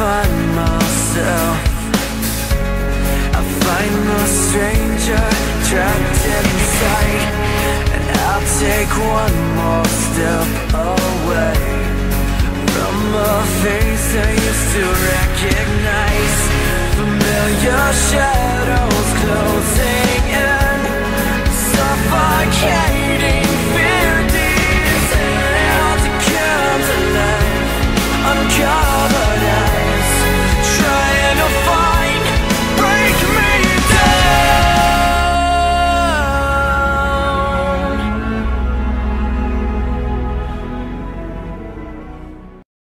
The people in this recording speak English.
find myself. I find no stranger trapped inside And I'll take one more step away. From a face I used to recognize.